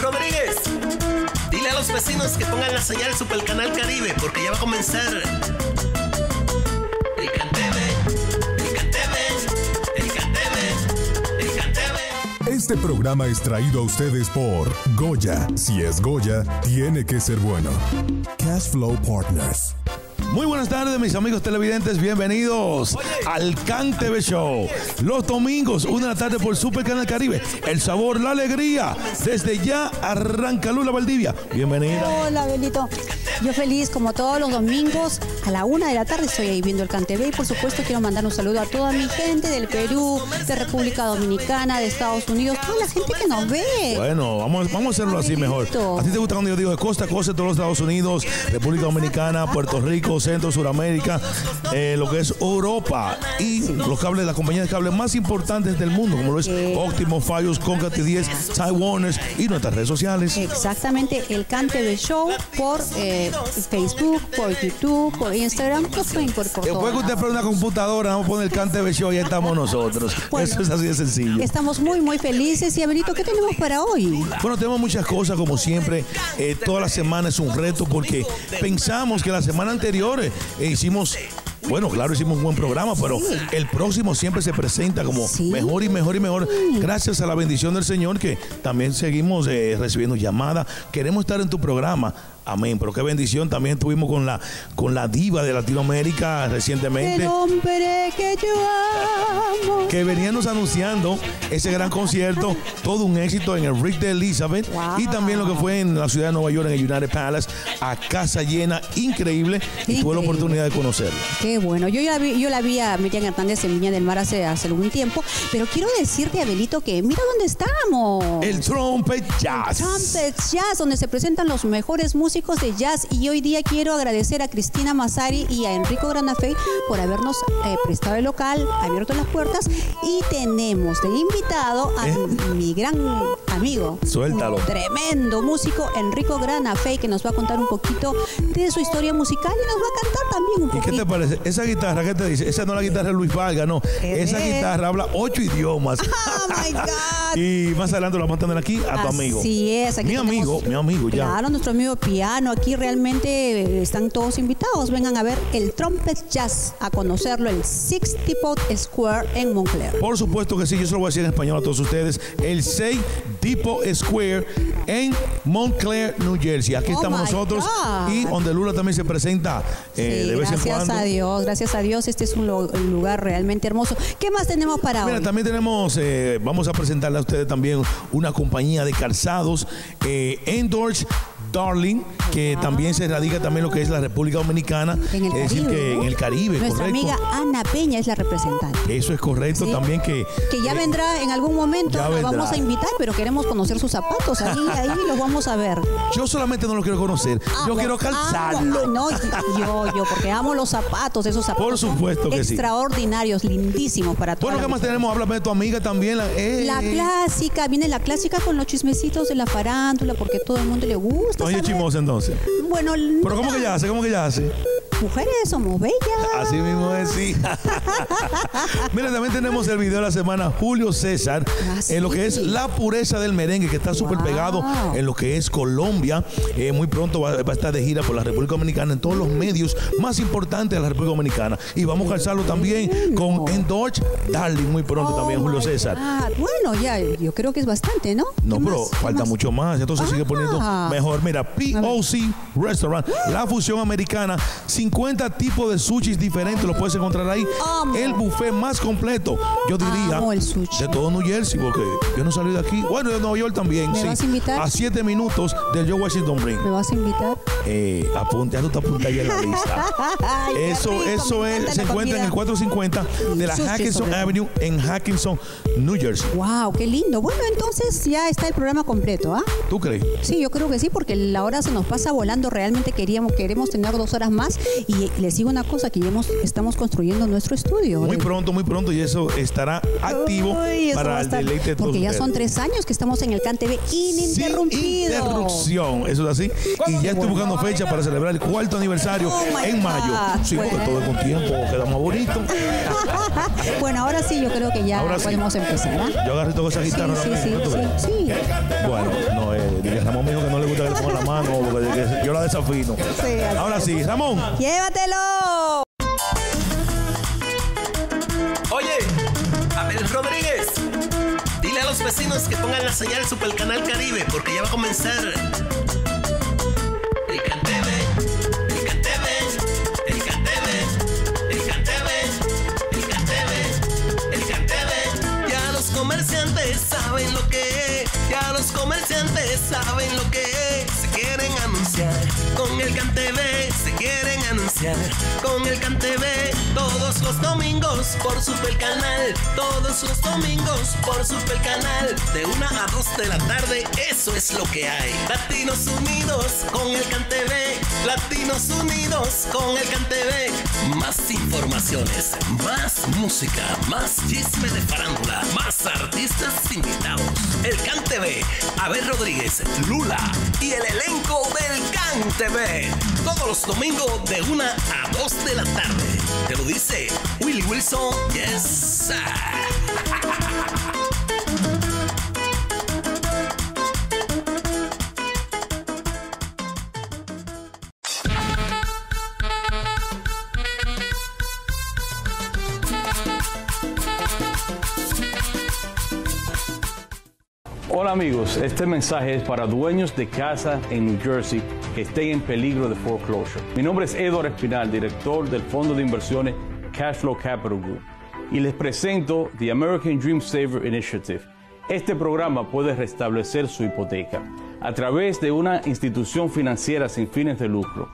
Rodríguez. Dile a los vecinos que pongan la señal Super Canal Caribe porque ya va a comenzar. Este programa es traído a ustedes por Goya. Si es Goya, tiene que ser bueno. Cash Flow Partners. Muy buenas tardes, mis amigos televidentes. Bienvenidos al Can TV Show. Los domingos, una de la tarde por Super Canal Caribe. El sabor, la alegría. Desde ya arranca Lula Valdivia. Bienvenida. Hola, Belito. Yo feliz, como todos los domingos, a la una de la tarde estoy ahí viendo el CanTV y por supuesto quiero mandar un saludo a toda mi gente del Perú, de República Dominicana, de Estados Unidos, toda la gente que nos ve. Bueno, vamos, vamos a hacerlo así mejor. ¿A ti te gusta cuando yo digo de costa a costa, todos los Estados Unidos, República Dominicana, Puerto Rico, Centro, Suramérica, eh, lo que es Europa y los cables, las compañías de cables más importantes del mundo, como lo es Optimo, Fios, Conca T10, Time Warners y nuestras redes sociales. Exactamente, el CanTV Show por eh, Facebook, por YouTube, por Instagram, pues, por, por, Después que usted prende una computadora, vamos a poner el CanTV Show y ahí estamos nosotros. Bueno. Eso es así de sencillo. Estamos muy, muy felices. Y Abelito, ¿qué tenemos para hoy? Bueno, tenemos muchas cosas, como siempre. Eh, toda la semana es un reto porque pensamos que la semana anterior eh, hicimos. Bueno, claro, hicimos un buen programa, pero el próximo siempre se presenta como Sí. mejor y mejor y mejor. Gracias a la bendición del Señor que también seguimos eh, recibiendo llamadas. Queremos estar en tu programa. Amén. Pero qué bendición. También estuvimos con la, con la diva de Latinoamérica recientemente El hombre que yo amo. que veníamos anunciando ese gran concierto, todo un éxito en el Rick de Elizabeth Wow. y también lo que fue en la ciudad de Nueva York, en el United Palace, a casa llena, increíble, y tuve la oportunidad de conocerlo. Qué bueno. Yo ya vi, yo la vi a Miriam Hernández en Viña del Mar hace, hace algún tiempo, pero quiero decirte, Abelito, que mira dónde estamos. El Trumpet Jazz. Trumpet Jazz, donde se presentan los mejores músicos de jazz. Y hoy día quiero agradecer a Cristina Massari y a Enrico Granafey por habernos eh, prestado el local, abierto las puertas. Y tenemos de invitado a ¿Eh? mi gran amigo, Suéltalo. un tremendo músico, Enrico Granafey, que nos va a contar un poquito de su historia musical y nos va a cantar también un ¿Y qué poquito. te parece? Esa guitarra, ¿qué te dice? Esa no es la guitarra de Luis Vargas, no. ¿Qué Esa es? guitarra habla ocho idiomas. Oh my God. y más adelante lo vamos a tener aquí a tu amigo. Así es. aquí Mi amigo, mi amigo, ya. Claro, nuestro amigo piano. Aquí realmente eh, están todos invitados. Vengan a ver el Trumpet Jazz, a conocerlo, el Six Depot Square en Montclair. Por supuesto que sí, yo se lo voy a decir en español a todos ustedes. El 6 Depot Square en Montclair, New Jersey. Aquí Oh estamos nosotros God. y donde Lula también se presenta eh, Sí, de vez en gracias cuando. a Dios, gracias a Dios. Este es un lugar realmente hermoso. ¿Qué más tenemos para Mira, hoy? también tenemos, eh, vamos a presentarle a ustedes también una compañía de calzados, eh, Endorse Darling, que también se radica también lo que es la República Dominicana, En el es decir, que ¿no? en el Caribe, Nuestra correcto. amiga Ana Peña es la representante. Eso es correcto Sí. también que... Que ya eh, vendrá en algún momento, vendrá. vamos a invitar, pero queremos conocer sus zapatos. Ahí, ahí los vamos a ver. Yo solamente no lo quiero conocer, yo Amo, quiero calzarlo. amo, no, yo, yo, porque amo los zapatos, esos zapatos. Por supuesto que sí. Extraordinarios, lindísimos para todos. Bueno, ¿qué más tenemos? Háblame de tu amiga también. La, eh, La clásica, viene la clásica con los chismecitos de la farándula, porque todo el mundo le gusta. Oye, saber. chismosa entonces. Bueno, Pero ¿cómo que ella hace? ¿Cómo que ella hace? Mujeres somos bellas. Así mismo es, sí. Mira, también tenemos el video de la semana Julio César Ah, en lo que es la pureza del merengue, que está súper Wow. pegado en lo que es Colombia. Eh, muy pronto va, va a estar de gira por la República Dominicana en todos los medios más importantes de la República Dominicana. Y vamos a calzarlo también con Endorch Darling muy pronto Oh también, Julio César. God. Bueno, ya, yo creo que es bastante, ¿no? No, ¿Qué pero falta más? mucho más. Entonces sigue poniendo Ah. mejor. Mira, POC Restaurant, la fusión americana, 50 tipos de sushis diferentes, los puedes encontrar ahí. Amo. El buffet más completo, yo diría, Amo el sushi. de todo New Jersey, porque yo no salí de aquí. Bueno, de Nueva York también, ¿Me sí. vas a invitar? A 7 minutos del Joe Washington Ring. ¿Me vas a invitar? Eh, apunte, ya tú te apuntas ahí en la lista. Eso, rico, eso es, se encuentra en el comida. 450 de la Sushi Hackinson. Avenue en Hackinson, New Jersey. Wow, qué lindo. Bueno, entonces ya está el programa completo, ¿ah? ¿Tú crees? Sí, yo creo que sí, porque la hora se nos pasa volando. Realmente queríamos, queremos tener dos horas más Y les digo una cosa, que ya hemos- estamos construyendo nuestro estudio. Muy De- pronto, muy pronto, y eso estará activo Uy, eso va para el deleite de todos Porque ya son tres años que estamos en el CanTV Sin ininterrumpido. interrupción, eso es así. Y ya estoy buscando fecha para celebrar el cuarto aniversario Oh, en mayo. Sí, porque Bueno. todo es con tiempo, queda más bonito. bueno, ahora sí, yo creo que ya Ahora sí. podemos empezar. ¿ah? Yo agarré toda esa guitarra. sí, sí, mismo, ¿tú sí, sí. Bueno, no, eh, Ramón me dijo que no le gusta que le ponga la mano, yo la desafino. Ahora sí, Ramón. ¡Llévatelo! Oye, Abel Rodríguez, dile a los vecinos que pongan la señal Super Canal Caribe porque ya va a comenzar. Con el Canteve, se quieren anunciar con el Canteve todos los domingos por Super Canal, todos los domingos por Super Canal, de una a dos de la tarde, eso es lo que hay. Latinos Unidos con el Canteve, Latinos Unidos con el Canteve. Más informaciones, más música, más chisme de farándula, más artistas invitados. El Canteve, Abel Rodríguez, Lula y el elenco del Canteve. Todos los domingos de una a dos de la tarde. Te lo dice Willy Wilson, yes. sir. Hola amigos, este mensaje es para dueños de casa en New Jersey que estén en peligro de foreclosure. Mi nombre es Edward Espinal, director del fondo de inversiones Cashflow Capital Group, y les presento The American Dream Saver Initiative. Este programa puede restablecer su hipoteca a través de una institución financiera sin fines de lucro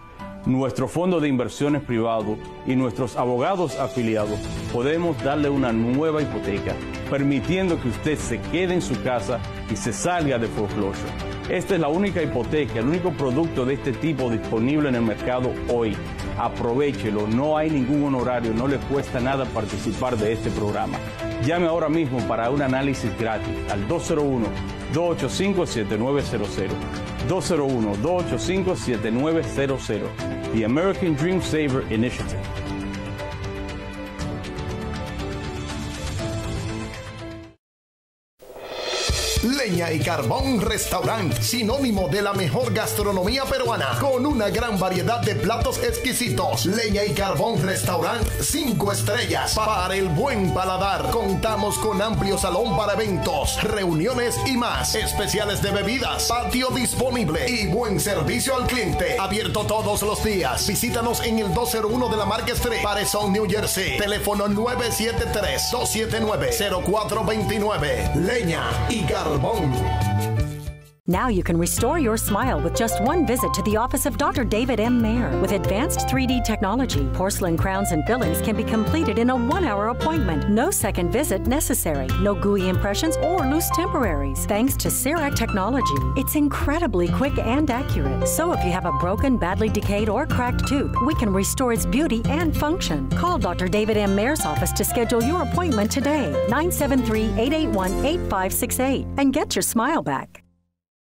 nuestro fondo de inversiones privado y nuestros abogados afiliados podemos darle una nueva hipoteca, permitiendo que usted se quede en su casa y se salga de foreclosure. Esta es la única hipoteca, el único producto de este tipo disponible en el mercado hoy. Aprovechelo, no hay ningún honorario, no le cuesta nada participar de este programa. Llame ahora mismo para un análisis gratis al 201 285-7900. 201-285-7900. The American Dream Saver Initiative. Leña y Carbón Restaurant, sinónimo de la mejor gastronomía peruana, con una gran variedad de platos exquisitos. Leña y Carbón Restaurant, 5 estrellas para el buen paladar. Contamos con amplio salón para eventos, reuniones y más. Especiales de bebidas, patio disponible y buen servicio al cliente. Abierto todos los días. Visítanos en el 201 de la Market Street, Paresón, New Jersey. Teléfono 973-279-0429. Leña y Carbón. Simone. Now you can restore your smile with just one visit to the office of Dr. David M. Mayer. With advanced 3D technology, porcelain crowns and fillings can be completed in a one hour appointment. No second visit necessary. No gooey impressions or loose temporaries. Thanks to CEREC technology, it's incredibly quick and accurate. So if you have a broken, badly decayed, or cracked tooth, we can restore its beauty and function. Call Dr. David M. Mayer's office to schedule your appointment today. 973 881 8568 and get your smile back.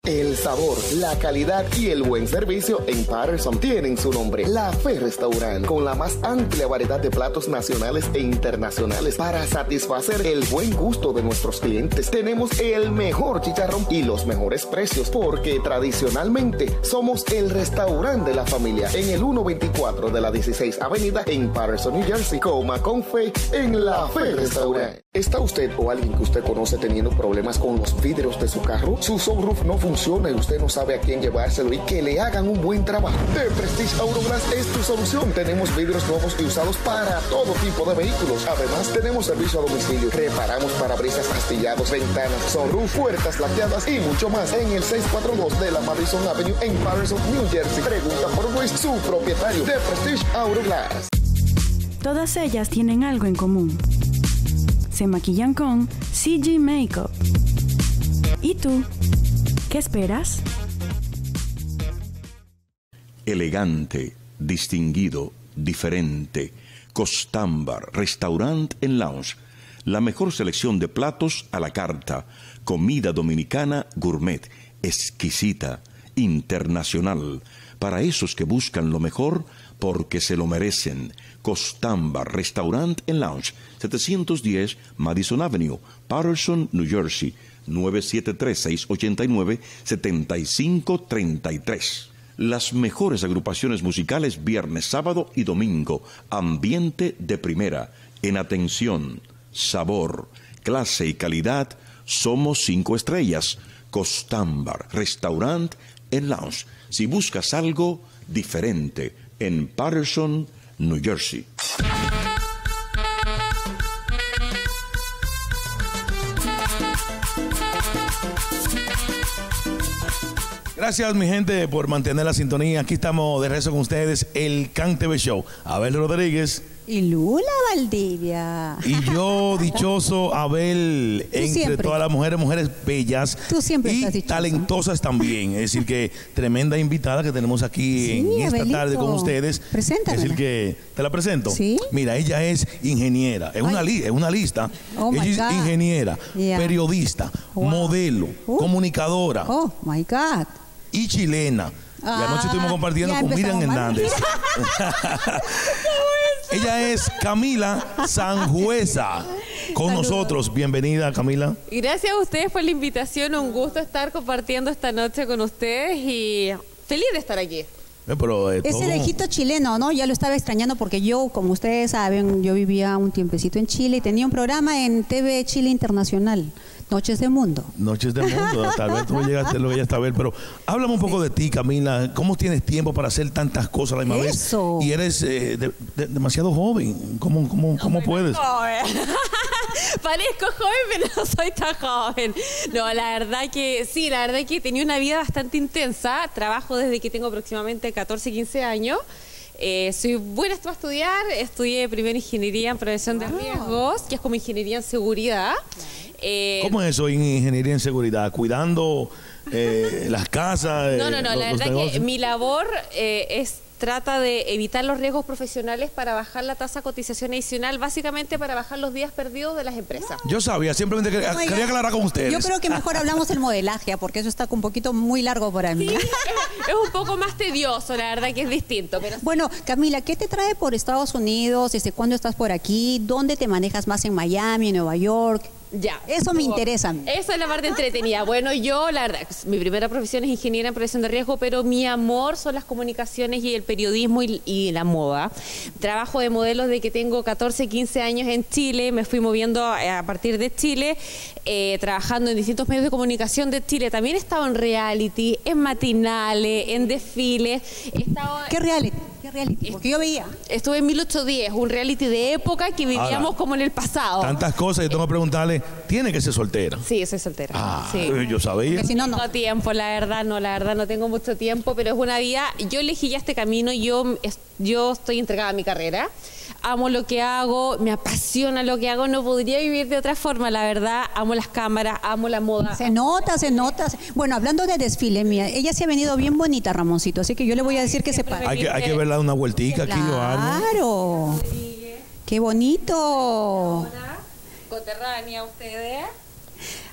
El sabor, la calidad y el buen servicio en Patterson tienen su nombre. La Fe Restaurant, con la más amplia variedad de platos nacionales e internacionales para satisfacer el buen gusto de nuestros clientes. Tenemos el mejor chicharrón y los mejores precios porque tradicionalmente somos el restaurante de la familia en el 124 de la 16 Avenida en Patterson, New Jersey. Coma con fe en La Fe Restaurant. ¿Está usted o alguien que usted conoce teniendo problemas con los vidrios de su carro? Su sunroof no funciona usted no sabe a quién llevárselo y que le hagan un buen trabajo. The Prestige Auroglass es tu solución. Tenemos vidrios nuevos y usados para todo tipo de vehículos. Además, tenemos servicio a domicilio. Reparamos parabrisas astillados, ventanas, sunroof, puertas laqueadas y mucho más en el 642 de la Madison Avenue en Patterson, New Jersey. Pregunta por Luis, su propietario. The Prestige Auroglass. Todas ellas tienen algo en común. Se maquillan con CG Makeup. ¿Y tú? ¿Qué esperas? Elegante, distinguido, diferente. Costámbar, restaurant en lounge. La mejor selección de platos a la carta. Comida dominicana gourmet, exquisita, internacional. Para esos que buscan lo mejor porque se lo merecen. Costámbar, restaurant en lounge. 710 Madison Avenue, Patterson, New Jersey. 973-689-7533. Las mejores agrupaciones musicales viernes, sábado y domingo. Ambiente de primera. En atención, sabor, clase y calidad. Somos cinco estrellas. Costámbar, restaurant en lounge. Si buscas algo diferente en Patterson, New Jersey. Gracias, mi gente, por mantener la sintonía. Aquí estamos de regreso con ustedes, el Can TV Show. Abel Rodríguez. Y Lula Valdivia. Y yo, dichoso, Abel, entre siempre. todas las mujeres, mujeres bellas Tú siempre y estás talentosas también. Es decir, que tremenda invitada que tenemos aquí Sí, en esta Abelito. tarde con ustedes. Preséntamela. Es decir, que te la presento. Sí. Mira, ella es ingeniera, es una, li- es una lista. Oh, my ella es ingeniera, Yeah. periodista, Wow. modelo, Uh. comunicadora Oh, my God. Y chilena. y anoche Ah, estuvimos compartiendo ya con Miriam. Hernández. Ella es Camila Sanjueza con nosotros. Bienvenida, Camila. Gracias a ustedes por la invitación, un gusto estar compartiendo esta noche con ustedes y feliz de estar aquí. Eh, pero, eh, Es el ejito chileno, ¿no? Ya lo estaba extrañando porque yo, como ustedes saben, yo vivía un tiempecito en Chile y tenía un programa en TV Chile Internacional, Noches de Mundo. Noches del mundo, tal vez tú llegaste, lo llegaste a ver, pero háblame un poco de ti, Camila. ¿Cómo tienes tiempo para hacer tantas cosas a la misma Eso. vez? Y eres eh, de- de- demasiado joven. ¿Cómo, cómo, cómo puedes? Joven. Parezco joven, pero no soy tan joven. No, la verdad que sí, la verdad que tenía una vida bastante intensa. Trabajo desde que tengo aproximadamente 14, 15 años. Eh, soy buena para estudiar. Estudié primero ingeniería en prevención de riesgos, que es como ingeniería en seguridad. Eh, ¿Cómo es eso en ingeniería en seguridad? ¿Cuidando eh, las casas? eh, No, no, no, los- la verdad que mi labor eh, es trata de evitar los riesgos profesionales para bajar la tasa de cotización adicional, básicamente para bajar los días perdidos de las empresas. Yo sabía, simplemente quería, aclarar con ustedes. Yo creo que mejor hablamos del modelaje, porque eso está un poquito muy largo para mí. Sí, es, es un poco más tedioso, la verdad que es distinto, pero Bueno, Camila, ¿qué te trae por Estados Unidos? ¿Desde cuándo estás por aquí? ¿Dónde te manejas más en Miami, en Nueva York? Ya. Eso me interesa. Esa es la parte entretenida. Bueno, yo, la verdad, mi primera profesión es ingeniera en prevención de riesgo, pero mi amor son las comunicaciones y el periodismo y, y la moda. Trabajo de modelo desde que tengo 14, 15 años en Chile. Me fui moviendo a partir de Chile, eh, trabajando en distintos medios de comunicación de Chile. También he estado en reality, en matinales, en desfiles. He estado ¿Qué reality? ¿Qué reality? Porque yo veía. Estuve en 1810, un reality de época que vivíamos Ahora, como en el pasado. Tantas cosas, yo tengo que preguntarle, ¿tiene que ser soltera? Sí, soy soltera. Ah, sí. yo sabía. Si no, no. tengo tiempo, la verdad, no, la verdad no tengo mucho tiempo, pero es una vida, yo elegí ya este camino, yo, yo estoy entregada a mi carrera, amo lo que hago, me apasiona lo que hago, no podría vivir de otra forma, la verdad, amo las cámaras, amo la moda. Se nota, se nota. Bueno, hablando de desfile, mía, ella se ha venido bien bonita, Ramoncito, así que yo le voy a decir que se pare. Hay que, hay que verla una vueltica aquí o algo. Claro. Qué bonito. Coterránea, ustedes.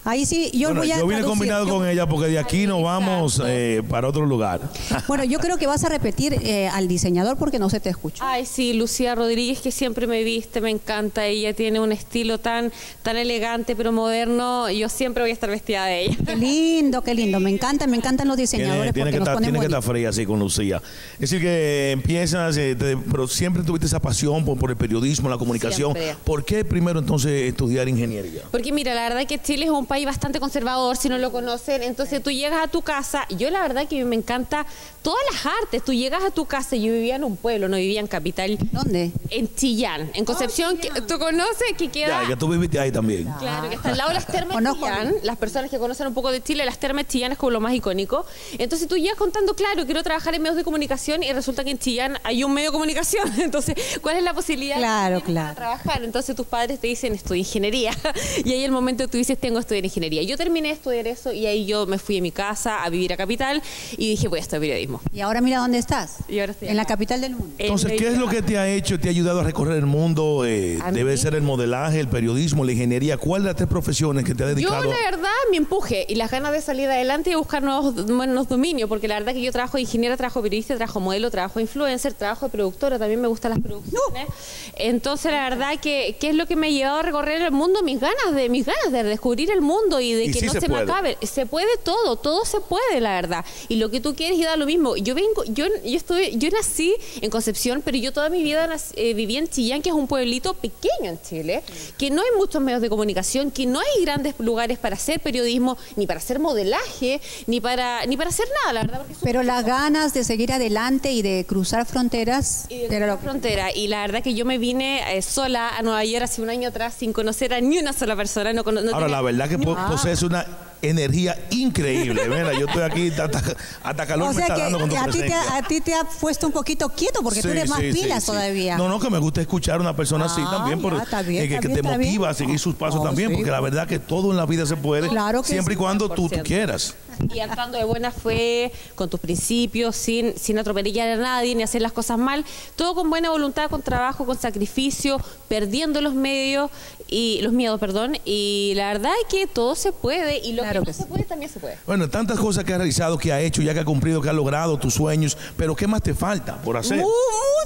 Ahí sí, yo Bueno, voy a yo vine traducir. combinado Yo- con ella porque de aquí nos vamos eh, para otro lugar. Bueno, yo creo que vas a repetir eh, al diseñador porque no se te escucha. Ay, sí, Lucía Rodríguez, que siempre me viste, me encanta. Ella tiene un estilo tan, tan elegante, pero moderno. Yo siempre voy a estar vestida de ella. Qué lindo, qué lindo. Me encanta, me encantan los Tiene, diseñadores tiene porque que nos estar, ponen tiene que estar fría así con Lucía. Es decir, que empiezas, eh, te- pero siempre tuviste esa pasión por, por el periodismo, la comunicación. Siempre. ¿Por qué primero entonces estudiar ingeniería? Porque mira, la verdad que Chile es un país bastante conservador, si no lo conocen. Entonces tú llegas a tu casa, yo la verdad que me encanta todas las artes. Tú llegas a tu casa, yo vivía en un pueblo, no vivía en capital. ¿Dónde? En Chillán, en Concepción. que- ¿Tú conoces que queda? Ya, que tú viviste ahí también. Claro, que está al lado de las termas Conozco. Chillán. Las personas que conocen un poco de Chile, las termas Chillán es como lo más icónico. Entonces tú llegas contando, claro, quiero trabajar en medios de comunicación y resulta que en Chillán hay un medio de comunicación. Entonces, ¿cuál es la posibilidad Claro, de que claro. trabajar? Entonces tus padres te dicen, estudia ingeniería. y ahí el momento tú dices, tengo que estudiar ingeniería. Yo terminé de estudiar eso y ahí yo me fui a mi casa a vivir a Capital y dije, voy a estudiar periodismo. Y ahora mira dónde estás. Y ahora estoy en la acá. capital del mundo. Entonces, En ¿qué es lo que te ha hecho, te ha ayudado a recorrer el mundo? Eh, debe mí- ser el modelaje, el periodismo, la ingeniería. ¿Cuál de las tres profesiones que te ha Yo, dedicado? la verdad, mi empuje y las ganas de salir adelante y buscar nuevos, nuevos dominios, porque la verdad que yo trabajo de ingeniera, trabajo de periodista, trabajo de modelo, trabajo de influencer, trabajo de productora, también me gustan las producciones. Entonces, la verdad que, ¿qué es lo que me ha llevado a recorrer el mundo? Mis ganas de, mis ganas de descubrir el mundo y de Y que sí no se se, me acabe. Se puede todo, todo se puede, la verdad. Y lo que tú quieres y da lo mismo. Yo vengo, yo, yo estoy, yo nací en Concepción, pero yo toda mi vida nac- eh, viví en Chillán, que es un pueblito pequeño en Chile, que no hay muchos medios de comunicación, que no hay grandes lugares para hacer periodismo, ni para hacer modelaje, ni para, ni para hacer nada, la verdad. Pero las ganas de seguir adelante y de cruzar fronteras y de lo la frontera. Y la verdad que yo me vine eh, sola a Nueva York hace un año atrás sin conocer a ni una sola persona. No, no Ahora, tenía la verdad que posees una energía increíble. Mira, yo estoy aquí, hasta, hasta calor O me sea está que dando con tu a ti, te, a ti te ha puesto un poquito quieto porque tú Sí, eres más sí, pilas sí. todavía. No, no, que me gusta escuchar a una persona así Ah, también, por- ya, está bien, eh, que, está que bien, te está bien. motiva a seguir sus pasos Oh, también, sí. porque la verdad que todo en la vida se puede, Claro siempre y cuando tú, tú 100%. quieras. Y actuando de buena fe, con tus principios, sin, sin atropellar a nadie, ni hacer las cosas mal. Todo con buena voluntad, con trabajo, con sacrificio, perdiendo los medios y los miedos, perdón. Y la verdad es que todo se puede y lo Claro que que no se puede también se puede. Bueno, tantas cosas que has realizado, que has hecho, ya que has cumplido, que has logrado tus sueños, pero ¿qué más te falta por hacer? Mu-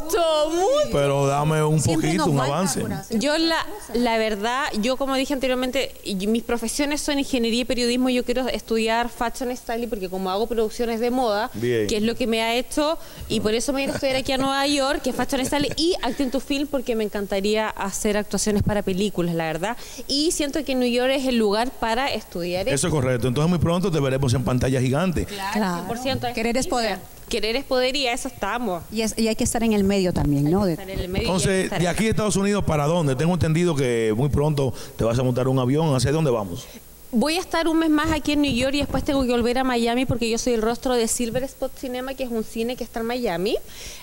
Mucho, mucho. Pero dame un Siempre poquito, un avance. Yo la, la verdad, yo como dije anteriormente, y mis profesiones son ingeniería y periodismo, yo quiero estudiar fashion styling porque como hago producciones de moda, Bien. que es lo que me ha hecho, y por eso me vine a estudiar aquí a Nueva York, que es fashion styling, y acting to film porque me encantaría hacer actuaciones para películas, la verdad. Y siento que New York es el lugar para estudiar Eso es correcto. Entonces muy pronto te veremos en pantalla gigante. Claro. 100%. Querer es poder. Querer es poder y a eso estamos. Y, es- y hay que estar en el medio también, ¿no? De- Estar en el medio y Entonces, de aquí a Estados Unidos, ¿para dónde? Tengo entendido que muy pronto te vas a montar un avión. ¿Hacia dónde vamos? Voy a estar un mes más aquí en New York y después tengo que volver a Miami porque yo soy el rostro de Silver Spot Cinema, que es un cine que está en Miami.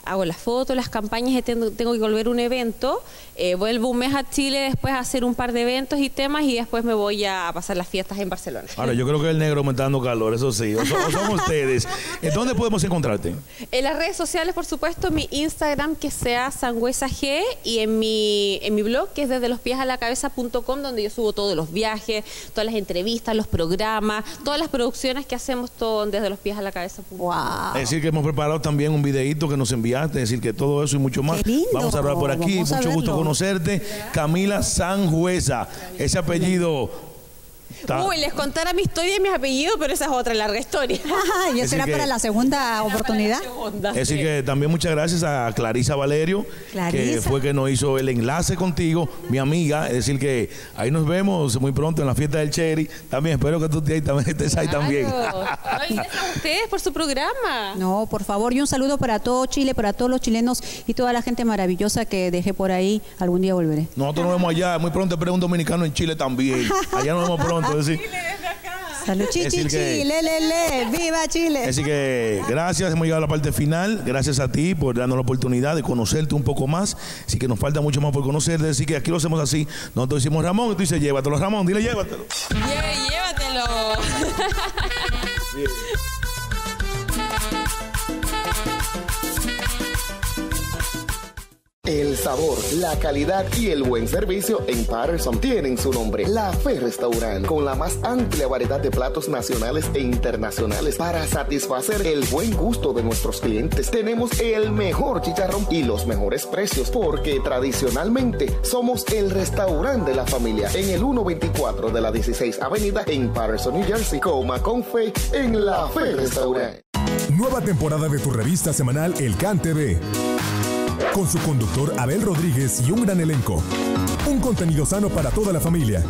Hago las fotos, las campañas y tengo, tengo que volver a un evento. Eh, vuelvo un mes a Chile después a hacer un par de eventos y temas y después me voy a pasar las fiestas en Barcelona. Ahora, yo creo que el negro me está dando calor, eso sí. O, so- o son ustedes. ¿En dónde podemos encontrarte? En las redes sociales, por supuesto, mi Instagram que sea Sangüesa G y en mi, en mi blog que es desde los pies a la cabeza.com donde yo subo todos los viajes, todas las entrevistas, los programas, todas las producciones que hacemos todo desde los pies a la cabeza. Wow. Es decir, que hemos preparado también un videíto que nos enviaste, es decir, que todo eso y mucho más. Qué lindo. Vamos a hablar por aquí. Vamos Mucho gusto conocerte. Camila Sanjueza. Ese apellido. Está- Uy, les contara mi historia y mis apellidos, pero esa es otra larga historia. Ajá, y Es eso que- para la segunda oportunidad. Es decir, que también muchas gracias a Clarisa Valerio, que fue que nos hizo el enlace contigo, mi amiga. Es decir, que ahí nos vemos muy pronto en la fiesta del Cherry. También espero que tú estés ahí también. estés ahí también. Gracias a ustedes por su programa. No, por favor, y un saludo para todo Chile, para todos los chilenos y toda la gente maravillosa que dejé por ahí. Algún día volveré. Nosotros nos vemos allá. Muy pronto espero un dominicano en Chile también. Allá nos vemos pronto. Es decir, Salud, chi, Es chi, que- chi, le, le, le, viva Chile. Así que gracias, hemos llegado a la parte final. Gracias a ti por darnos la oportunidad de conocerte un poco más. Así que nos falta mucho más por conocerte. Así que aquí lo hacemos así. Nosotros decimos Ramón y tú dices llévatelo. Ramón, dile llévatelo. Llévatelo. El sabor, la calidad y el buen servicio en Patterson tienen su nombre. La Fe Restaurant, con la más amplia variedad de platos nacionales e internacionales para satisfacer el buen gusto de nuestros clientes. Tenemos el mejor chicharrón y los mejores precios porque tradicionalmente somos el restaurante de la familia en el 124 de la 16 Avenida en Patterson, New Jersey. Coma con fe en La Fe Restaurant. Nueva temporada de tu revista semanal El Can TV. Con su conductor Abel Rodríguez y un gran elenco. Un contenido sano para toda la familia.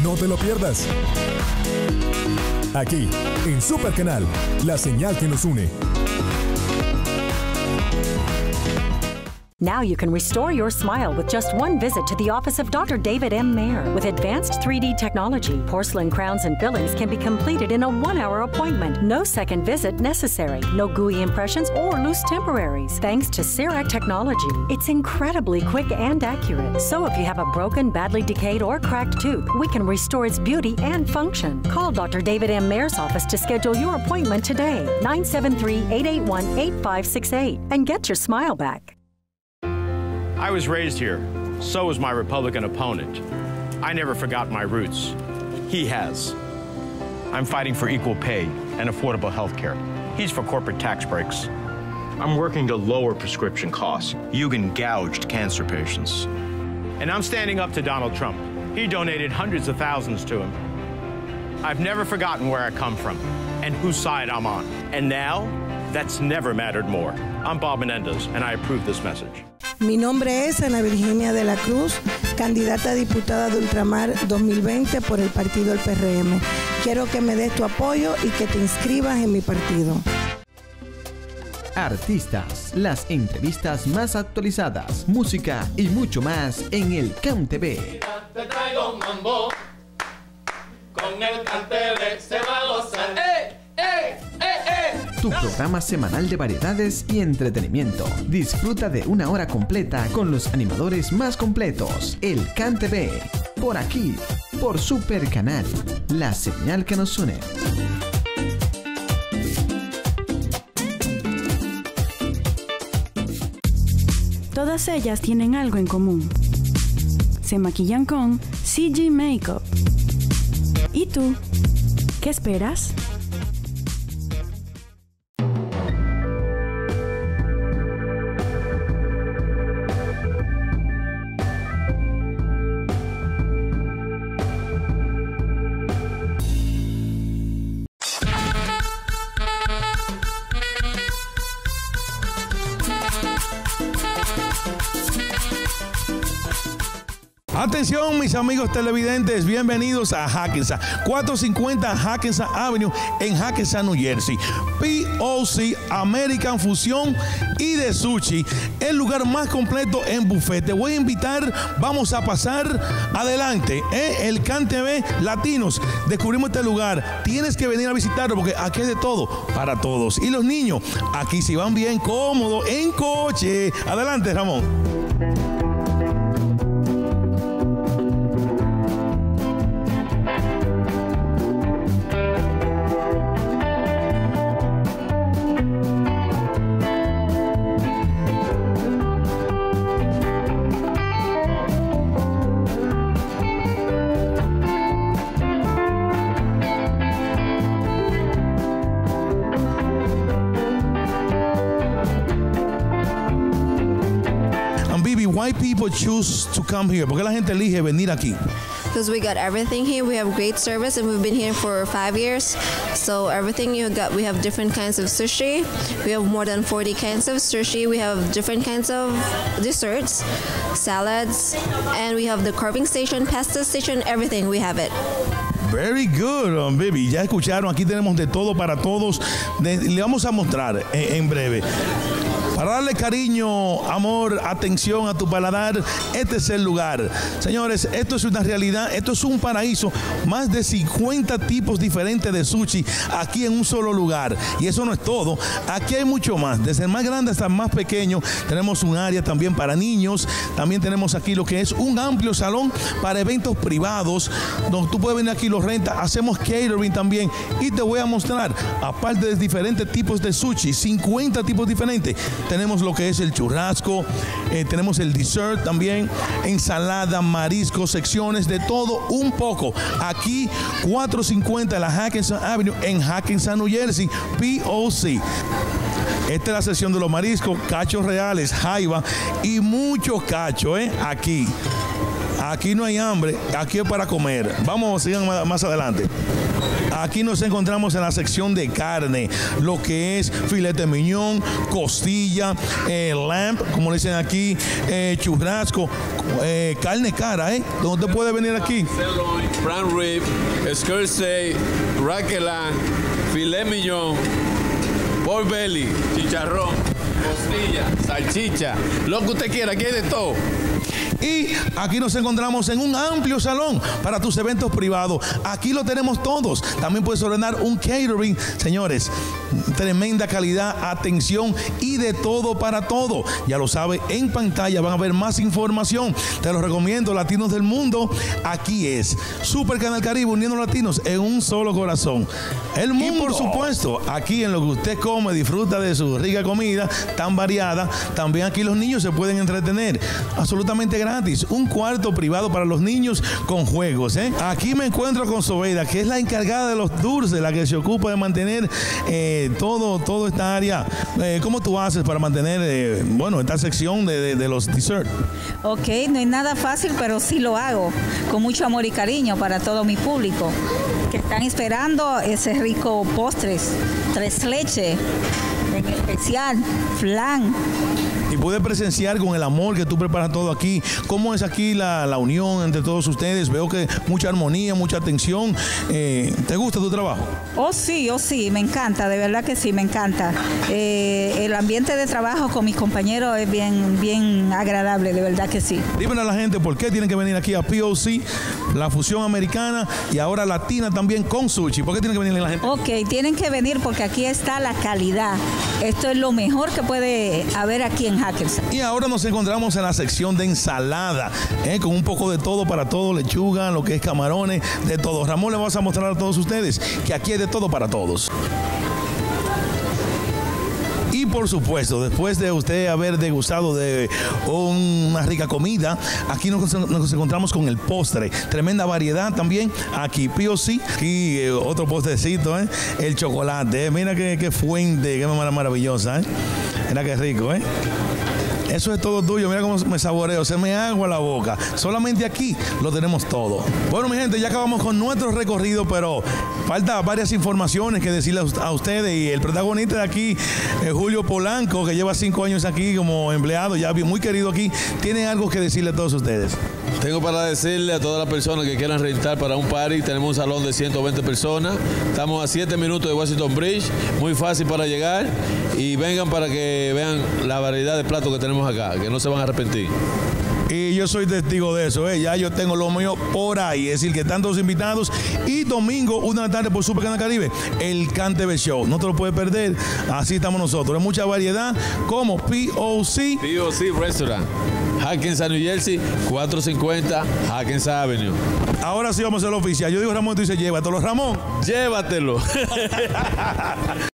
No te lo pierdas. Aquí, en Super Canal, la señal que nos une. Now you can restore your smile with just one visit to the office of Dr. David M. Mayer. With advanced 3D technology, porcelain crowns and fillings can be completed in a one hour appointment. No second visit necessary, no gooey impressions or loose temporaries. Thanks to CEREC technology, it's incredibly quick and accurate. So if you have a broken, badly decayed, or cracked tooth, we can restore its beauty and function. Call Dr. David M. Mayer's office to schedule your appointment today. 973 881 8568 and get your smile back. I was raised here. So was my Republican opponent. I never forgot my roots. He has. I'm fighting for equal pay and affordable health care. He's for corporate tax breaks. I'm working to lower prescription costs. Eugen gouged cancer patients. And I'm standing up to Donald Trump. He donated hundreds of thousands to him. I've never forgotten where I come from and whose side I'm on. And now, that's never mattered more. I'm Bob Menendez, and I approve this message. Mi nombre es Ana Virginia de la Cruz, candidata a diputada de Ultramar 2020 por el partido del PRM. Quiero que me des tu apoyo y que te inscribas en mi partido. Artistas, las entrevistas más actualizadas, música y mucho más en el CAM TV. Te traigo un mambo, con el cantebe se Tu programa semanal de variedades y entretenimiento. Disfruta de una hora completa con los animadores más completos. El CAN TV. Por aquí, por Super Canal. La señal que nos une. Todas ellas tienen algo en común. Se maquillan con CG Makeup. ¿Y tú? ¿Qué esperas? Atención, mis amigos televidentes, bienvenidos a Hackensack, 450 Hackensack Avenue en Hackensack, New Jersey. POC American Fusión y de Sushi, el lugar más completo en buffet. Te voy a invitar, vamos a pasar adelante. ¿eh? El Can TV Latinos, descubrimos este lugar. Tienes que venir a visitarlo porque aquí hay de todo para todos. Y los niños, aquí si van bien cómodos en coche. Adelante, Ramón. Why people choose to come here? ¿Por qué la gente elige venir aquí? because we got everything here. We have great service, and we've been here for five years. So everything you got, we have different kinds of sushi. We have more than 40 kinds of sushi. We have different kinds of desserts, salads, and we have the carving station, pasta station, everything. We have it. Very good, um, baby. Ya escucharon, aquí tenemos de todo para todos. De- le vamos a mostrar en, en breve. Para darle cariño, amor, atención a tu paladar, este es el lugar. Señores, esto es una realidad, esto es un paraíso. Más de 50 tipos diferentes de sushi aquí en un solo lugar. Y eso no es todo. Aquí hay mucho más. Desde el más grande hasta el más pequeño. Tenemos un área también para niños. También tenemos aquí lo que es un amplio salón para eventos privados. Donde tú puedes venir aquí, los rentas. Hacemos catering también. Y te voy a mostrar, aparte de diferentes tipos de sushi, 50 tipos diferentes. Tenemos lo que es el churrasco, eh, tenemos el dessert también, ensalada, mariscos, secciones, de todo un poco. Aquí 450 de la Hackensack Avenue en Hackensack, New Jersey, POC. Esta es la sección de los mariscos, cachos reales, jaiba y muchos cachos, ¿eh? Aquí. Aquí no hay hambre, aquí es para comer. Vamos, sigan más- adelante. Aquí nos encontramos en la sección de carne, lo que es filete miñón, costilla, eh, lamb, como dicen aquí, eh, churrasco, eh, carne cara, ¿eh? ¿Dónde puede venir aquí? Prime rib, skersey, raquelin, filet mignon, pork belly, chicharrón. costilla, salchicha, lo que usted quiera, aquí hay de todo. Y aquí nos encontramos en un amplio salón para tus eventos privados. Aquí lo tenemos todos. También puedes ordenar un catering. Señores, tremenda calidad, atención y de todo para todo. Ya lo sabe, en pantalla van a ver más información. Te lo recomiendo, Latinos del Mundo. Aquí es Super Canal Caribe, uniendo latinos en un solo corazón. El mundo. Y por supuesto, aquí en lo que usted come, disfruta de su rica comida tan variada. También aquí los niños se pueden entretener. Absolutamente gratis. Un cuarto privado para los niños con juegos. ¿eh? Aquí me encuentro con Sobeida, que es la encargada de los dulces, la que se ocupa de mantener eh, todo, toda esta área. Eh, ¿Cómo tú haces para mantener, eh, bueno, esta sección de, de los desserts? Ok, no es nada fácil, pero sí lo hago con mucho amor y cariño para todo mi público que están esperando ese rico postres, tres leche, en especial, flan. Y pude presenciar con el amor que tú preparas todo aquí. ¿Cómo es aquí la, la unión entre todos ustedes? Veo que mucha armonía, mucha atención. Eh, ¿Te gusta tu trabajo? Oh sí, oh sí, me encanta, de verdad que sí, me encanta. Eh, el ambiente de trabajo con mis compañeros es bien, bien agradable, de verdad que sí. Díganle a la gente por qué tienen que venir aquí a POC, la fusión americana y ahora latina también con sushi. ¿Por qué tienen que venir la gente? Ok, tienen que venir porque aquí está la calidad. Esto es lo mejor que puede haber aquí en Y ahora nos encontramos en la sección de ensalada, ¿eh? con un poco de todo para todo, lechuga, lo que es camarones, de todo. Ramón le vas a mostrar a todos ustedes que aquí hay de todo para todos. Por supuesto, después de usted haber degustado de una rica comida, aquí nos, encontramos con el postre. Tremenda variedad también. Aquí POC, aquí eh, otro postrecito, ¿eh? el chocolate. Mira qué, qué fuente, qué maravillosa. ¿eh? Mira qué rico, ¿eh? Eso es todo tuyo. Mira cómo me saboreo. Se me agua la boca. Solamente aquí lo tenemos todo. Bueno, mi gente, ya acabamos con nuestro recorrido, pero falta varias informaciones que decirle a ustedes. Y el protagonista de aquí, eh, Julio Polanco, que lleva cinco años aquí como empleado, ya muy querido aquí, tiene algo que decirle a todos ustedes. Tengo para decirle a todas las personas que quieran rentar para un party, tenemos un salón de 120 personas. Estamos a 7 minutos de Washington Bridge, muy fácil para llegar. Y vengan para que vean la variedad de platos que tenemos acá, que no se van a arrepentir. Y yo soy testigo de eso, ¿eh? ya yo tengo lo mío por ahí. Es decir, que están todos invitados. Y domingo, una de la tarde por Super Canal Caribe, el Cantebe Show. No te lo puedes perder. Así estamos nosotros. Hay mucha variedad, como POC. POC Restaurant. Hackensack, New Jersey, 450 Hackensack Avenue. Ahora sí vamos a hacer oficial. Yo digo Ramón, tú dices llévatelo. Ramón. Llévatelo.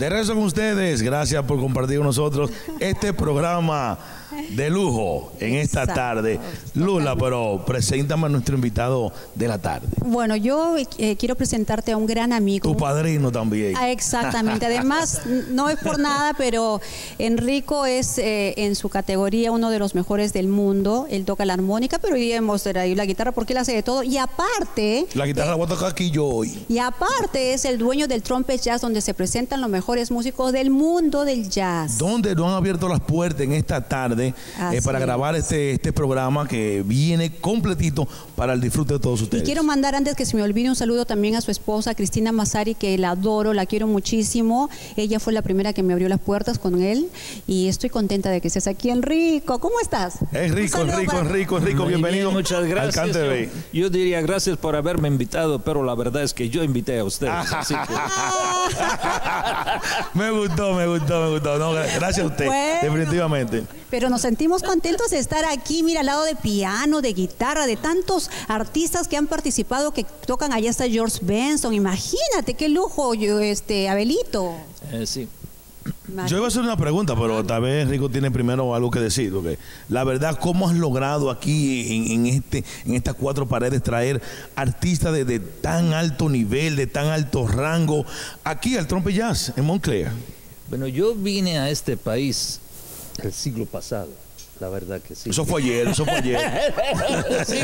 De regreso con ustedes, gracias por compartir con nosotros este programa de lujo en esta Exacto. tarde. Lula, pero preséntame a nuestro invitado de la tarde. Bueno, yo eh, quiero presentarte a un gran amigo. Tu padrino también. Ah, exactamente. Además, no es por nada, pero Enrico es eh, en su categoría uno de los mejores del mundo. Él toca la armónica, pero hoy hemos traído la guitarra porque él hace de todo. Y aparte, La guitarra la voy a tocar aquí yo hoy. y aparte es el dueño del Trumpet Jazz, donde se presentan los mejores músicos del mundo del jazz. donde nos han abierto las puertas en esta tarde eh, para es. grabar este, este programa que viene completito para el disfrute de todos Y ustedes. quiero mandar antes que se me olvide un saludo también a su esposa Cristina Masari, que la adoro, la quiero muchísimo. Ella fue la primera que me abrió las puertas con él y estoy contenta de que estés aquí, Enrico. ¿Cómo estás? Enrico, saludo Enrico, para- Enrico, Enrico, Muy bienvenido bien, muchas al gracias. Cante Yo, yo diría gracias por haberme invitado, pero la verdad es que yo invité a ustedes. así que- me gustó, me gustó, me gustó. No, gracias a usted, Bueno. definitivamente. Pero nos sentimos contentos de estar aquí, mira, al lado de piano, de guitarra, de tantos artistas que han participado, que tocan allá está George Benson. Imagínate qué lujo, yo, este, Abelito. Eh, sí. Yo iba a hacer una pregunta, pero tal vez Enrico tiene primero algo que decir. porque La verdad, ¿cómo has logrado aquí en, en este, en estas cuatro paredes traer artistas de, de tan alto nivel, de tan alto rango, aquí al Trompe Jazz, en Montclair? Bueno, yo vine a este país el siglo pasado, la verdad que sí. Eso fue ayer, eso fue ayer. Sí,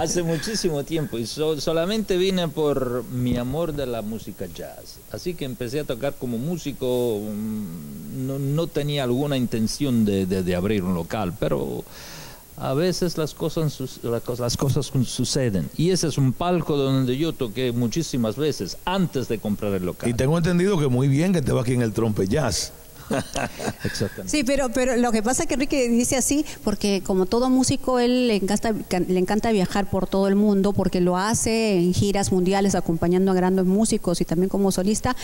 hace muchísimo tiempo y so- solamente vine por mi amor de la música jazz. Así que empecé a tocar como músico, mm, no, no tenía alguna intención de, de- de abrir un local, pero a veces las cosas, las cosas suceden. Y ese es un palco donde yo toqué muchísimas veces antes de comprar el local. Y tengo entendido que muy bien que te va aquí en el trompe jazz. Exactamente. Sí, pero, pero lo que pasa es que Enrique dice así, porque como todo músico, él le encanta, can- le encanta viajar por todo el mundo, porque lo hace en giras mundiales acompañando a grandes músicos y también como solista.